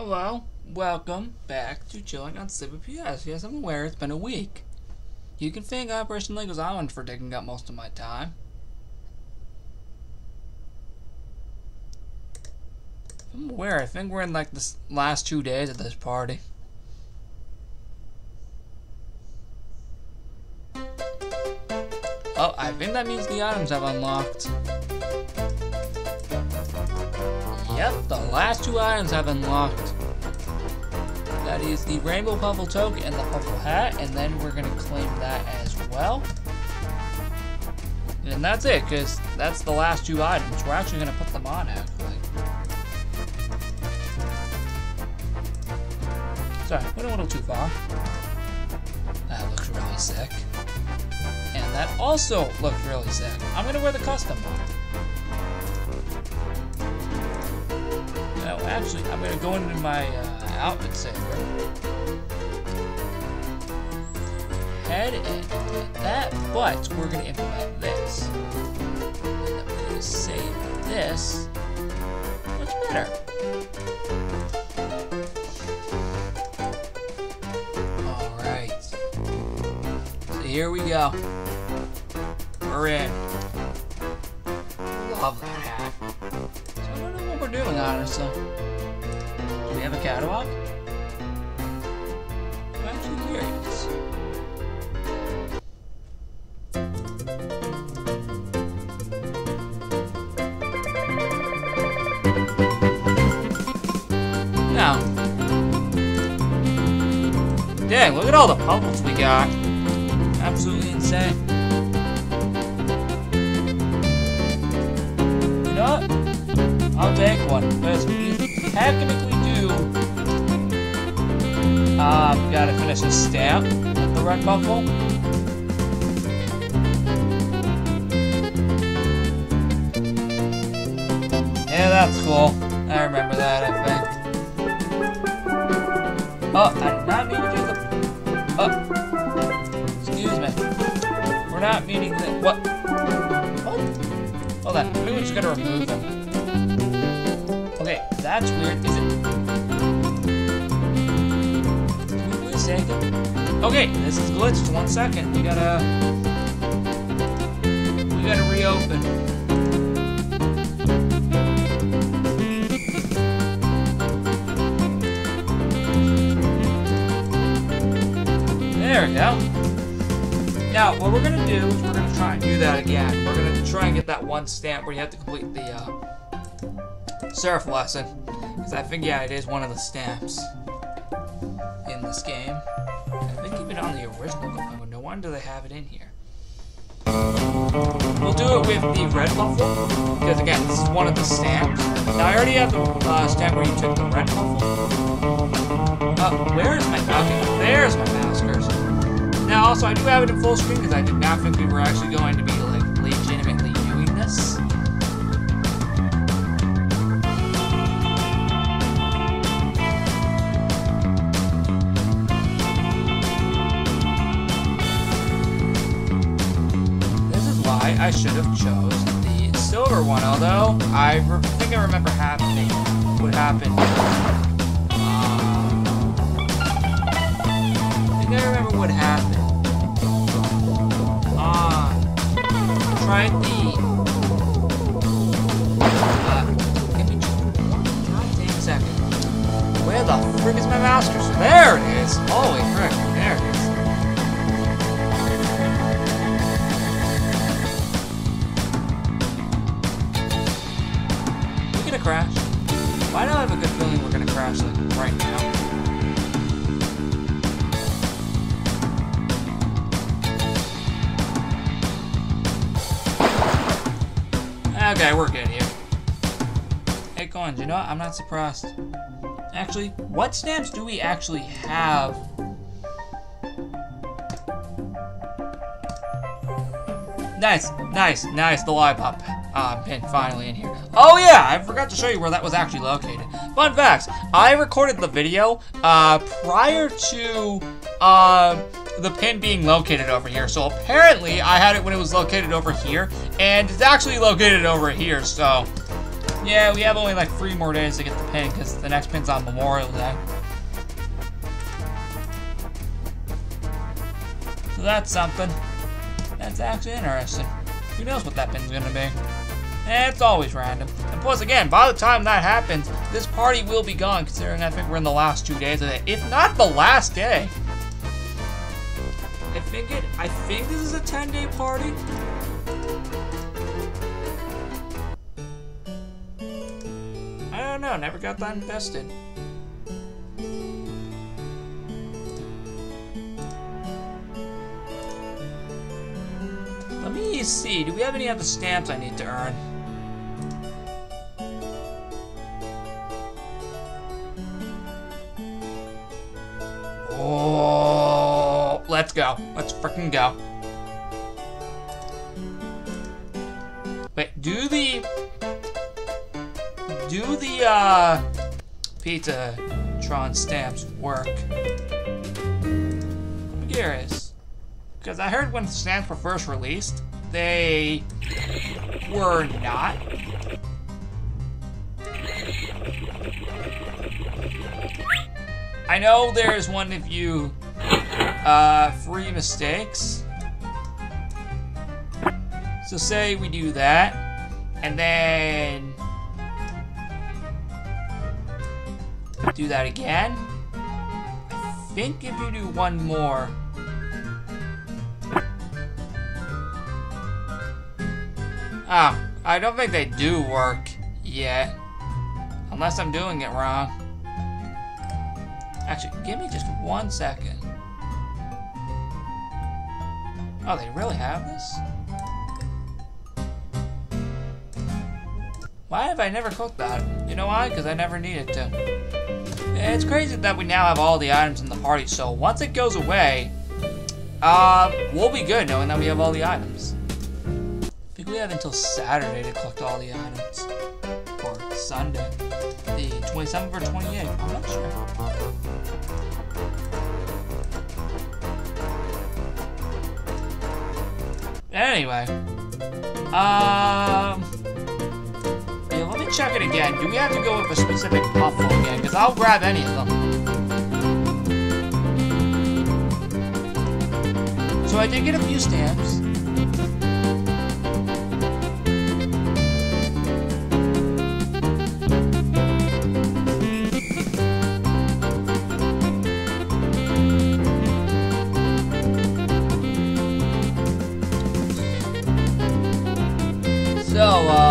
Hello, welcome back to Chilling on CPPS. Yes, I'm aware it's been a week. You can thank Operation Legos Island for taking up most of my time. I'm aware, I think we're in like the last two days of this party. Oh, I think that means the items have unlocked. Yep, the last two items I've unlocked. That is the Rainbow Puffle Token and the Puffle Hat, and then we're to claim that as well. And that's it, because that's the last two items. We're actually to put them on, actually. Sorry, went a little too far. That looks really sick. And that also looks really sick. I'm to wear the custom one. Actually, I'm gonna go into my uh, outfit saver. Head and that, but we're gonna implement this. And then we're gonna save this much better. Alright. So here we go. We're in. Love that hat. So I don't know what we're doing, honestly. We have a catalog? I'm actually curious. Now. Dang, look at all the puzzles we got. Absolutely insane. You know what? I'll take one, because technically do. Um, gotta finish the stamp with the red puffle. Yeah, that's cool. I remember that, I think. Oh, I did not mean to do the. Oh. Excuse me. We're not meaning that. What? What? Hold on. Maybe we're just gonna remove them. Okay, that's weird. Is it? Okay, this is glitched. One second. We gotta. We gotta reopen. There we go. Now, what we're gonna do is we're gonna try and do that again. We're gonna try and get that one stamp where you have to complete the uh, surf lesson. Because I think, yeah, it is one of the stamps this game. I think even on the original no wonder they have it in here. We'll do it with the red puffle, because again, this is one of the stamps. I already have the uh, stamp where you took the red puffle. Uh, where is my, okay, there's my maskers. Now, also, I do have it in full screen because I did not think we were actually going to be, like, legitimately I should have chose the silver one, although I think I remember happening what happened. Um, I think I remember what happened. Ah, tried the. Uh, give me second. Where the frick is my cursor? There it is. Holy frick! There it is. Crash? Do I have a good feeling we're gonna crash like right now? Okay, we're good here. Hey, coins, you know what? I'm not surprised. Actually, what stamps do we actually have? Nice, nice, nice. The lollipop pin finally in here. Oh yeah, I forgot to show you where that was actually located. Fun facts: I recorded the video uh, prior to uh, the pin being located over here. So apparently, I had it when it was located over here, and it's actually located over here. So Yeah, we have only like three more days to get the pin because the next pin's on Memorial Day. So that's something. That's actually interesting. Who knows what that pin's gonna be? It's always random. And plus, again, by the time that happens, this party will be gone, considering I think we're in the last two days of it. If not the last day. I think it, I think this is a 10-day party. I don't know, never got that invested. Let me see, do we have any other stamps I need to earn? Go. Let's freaking go. Wait, do the do the uh pizza Tron stamps work? I'm curious. Because I heard when the stamps were first released, they were not. I know there's one of you uh, free mistakes. So say we do that, and then do that again. I think if you do one more, Ah, I don't think they do work yet. Unless I'm doing it wrong. Actually, give me just one second. Oh, they really have this? Why have I never cooked that? You know why? Because I never needed to. It's crazy that we now have all the items in the party, so once it goes away, uh, we'll be good knowing that we have all the items. I think we have until Saturday to collect all the items. Or Sunday. The 27th or 28th, I'm not sure. Anyway. Um... Yeah, let me check it again. Do we have to go with a specific puffle again? Because I'll grab any of them. So I did get a few stamps. So, uh,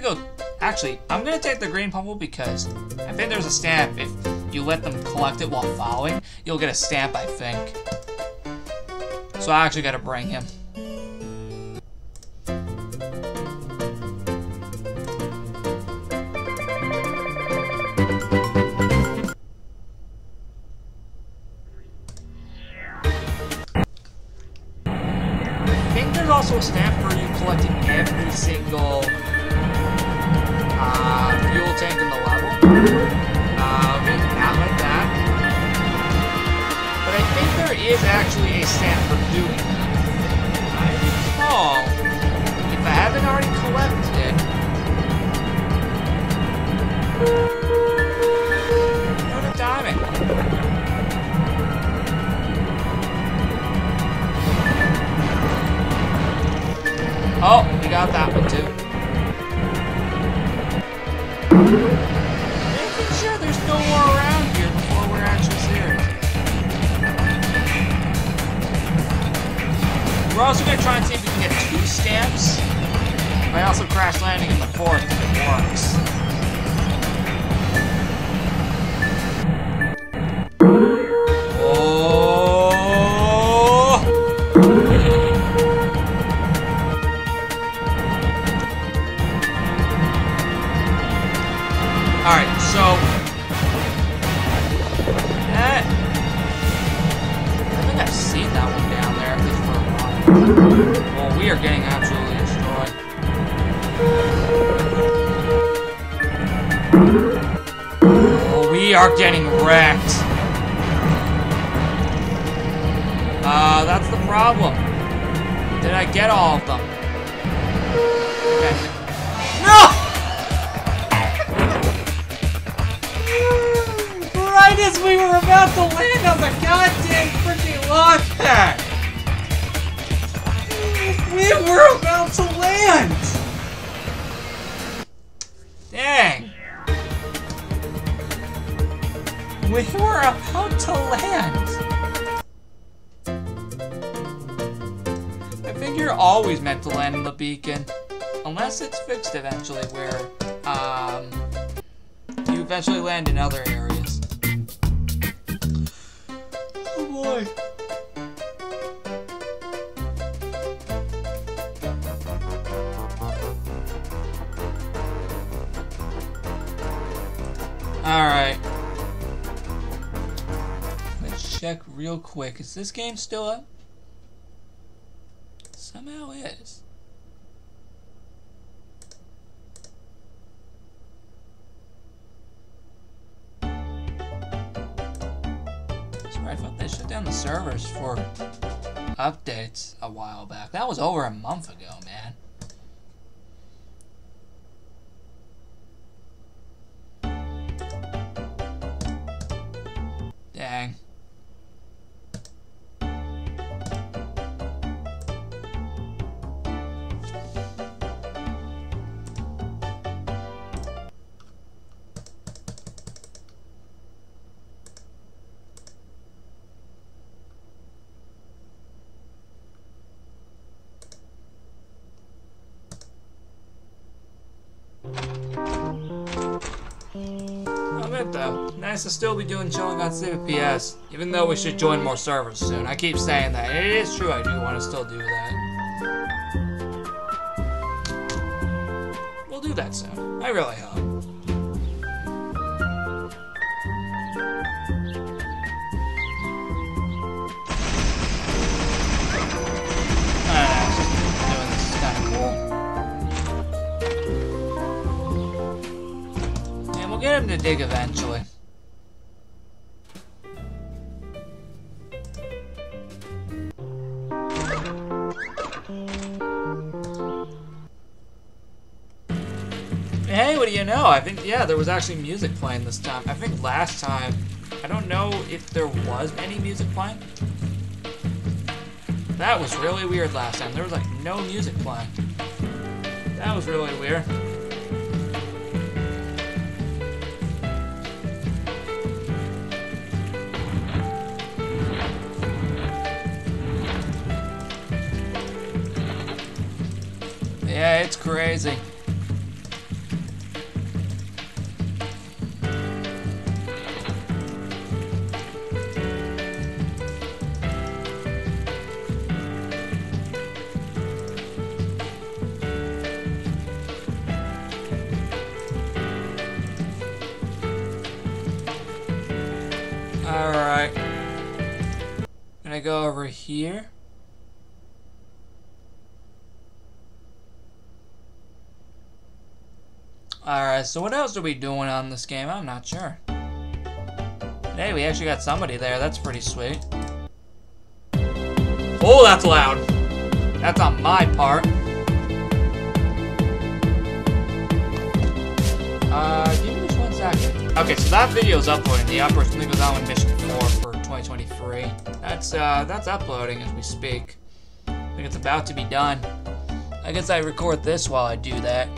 gonna go. Actually, I'm gonna take the green puffle because I think there's a stamp. If you let them collect it while following, you'll get a stamp. I think. So I actually gotta bring him. Is actually a doing that. I recall, if I haven't already collected it, diamond. Oh, we got that one too. We're also gonna try and see if we can get two stamps. By also crash landing in the fourth if it works. Oh, we are getting wrecked. Uh, that's the problem. Did I get all of them? Okay. No! Right as we were about to land on the goddamn freaking launch pad! We were about to land! Dang! We were about to land! I think you're always meant to land in the beacon. Unless it's fixed eventually, where, um, you eventually land in other areas. Check real quick. Is this game still up? somehow is. Sorry, I thought they shut down the servers for updates a while back. That was over a month ago, man. Dang. Though. Nice to still be doing chilling on CPPS, even though we should join more servers soon. I keep saying that. It is true, I do want to still do that. We'll do that soon. I really hope. To dig eventually. Hey, what do you know? I think, yeah, there was actually music playing this time. I think last time, I don't know if there was any music playing. That was really weird last time. There was like no music playing. That was really weird. It's crazy. Alright. Gonna go over here. Alright, so what else are we doing on this game? I'm not sure. Hey, we actually got somebody there. That's pretty sweet. Oh, that's loud. That's on my part. Uh, give me just one second. Okay, so that video is uploading. The upper Slingo Island Mission 4 for 2023. That's, uh, that's uploading as we speak. I think it's about to be done. I guess I record this while I do that.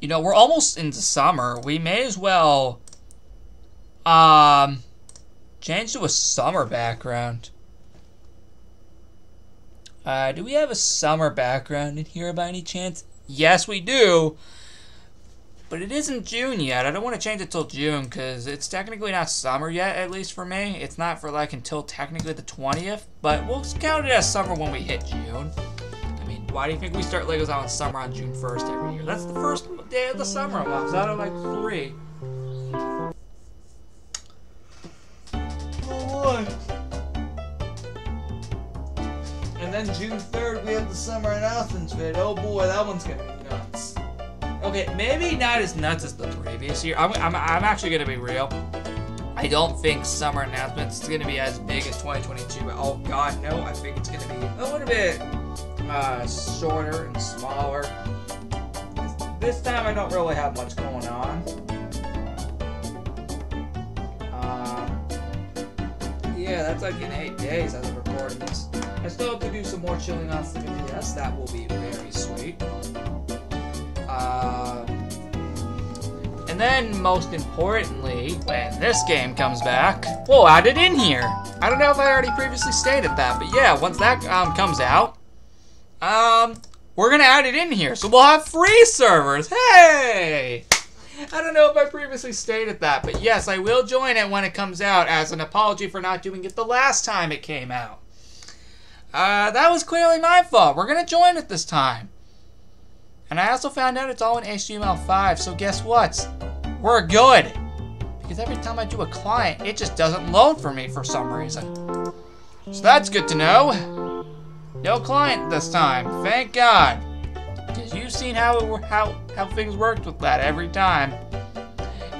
You know, we're almost into summer. We may as well um change to a summer background. Uh, do we have a summer background in here by any chance? Yes, we do. But it isn't June yet. I don't want to change it till June because it's technically not summer yet, at least for me. It's not for like until technically the 20th, but we'll count it as summer when we hit June why do you think we start Legos out in summer on June 1st every year? That's the first day of the summer months out of like three. And then June 3rd, we have the summer in Athens vid. Oh boy, that one's gonna be nuts. Okay, maybe not as nuts as the previous year. I'm, I'm, I'm actually gonna be real. I don't think summer announcements is gonna be as big as 2022. Oh god, no, I think it's gonna be a little bit uh, shorter and smaller. This time I don't really have much going on. Um, yeah, that's like in eight days as of recording this. I still have to do some more chilling on Sleeping PS. That will be very sweet. Uh, and then, most importantly, when this game comes back, we'll add it in here. I don't know if I already previously stated that, but yeah, once that um, comes out, um, we're gonna add it in here, so we'll have free servers. Hey! I don't know if I previously stated that, but yes, I will join it when it comes out as an apology for not doing it the last time it came out. Uh, that was clearly my fault. We're gonna join it this time. And I also found out it's all in HTML5, so guess what? We're good. Because every time I do a client, it just doesn't load for me for some reason. So that's good to know. No client this time, thank God. Because you've seen how, it, how, how things worked with that every time.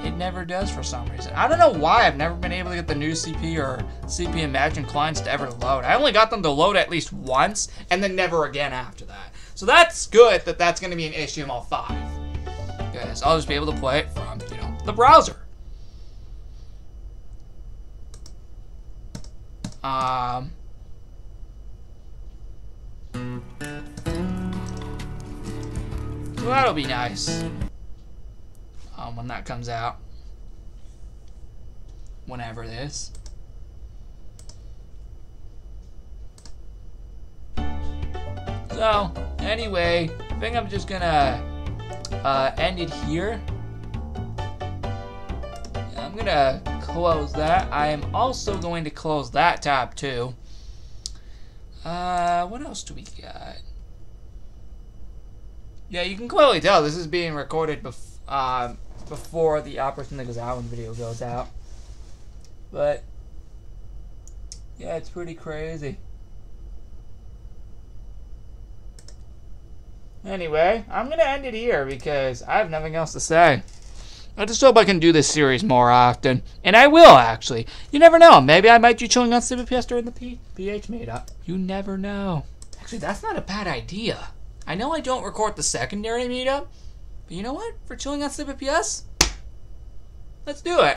It never does for some reason. I don't know why I've never been able to get the new CP or CP Imagine clients to ever load. I only got them to load at least once, and then never again after that. So that's good that that's going to be in HTML5. Because I'll just be able to play it from, you know, the browser. Um... So that'll be nice. Um, when that comes out. Whenever it is. So, anyway, I think I'm just gonna uh, end it here. I'm gonna close that. I am also going to close that tab too. Uh, what else do we got? Yeah, you can clearly tell this is being recorded bef uh, before the Operation Goes Out when the video goes out. But, yeah, it's pretty crazy. Anyway, I'm going to end it here because I have nothing else to say. I just hope I can do this series more often. And I will, actually. You never know. Maybe I might be chilling on CPPS during the P PH meetup. You never know. Actually, that's not a bad idea. I know I don't record the secondary meetup, but you know what? For chilling on CPPS, let's do it.